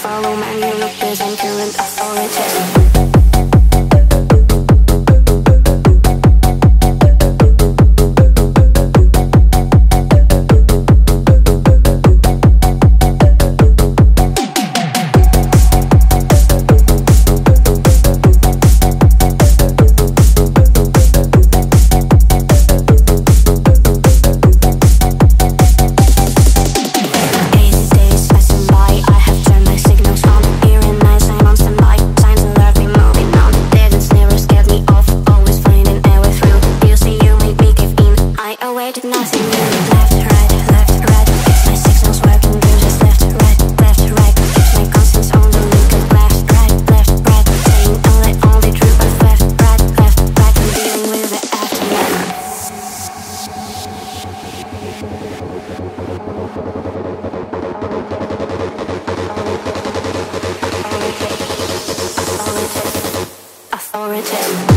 follow. Man, you represent current Authoritative.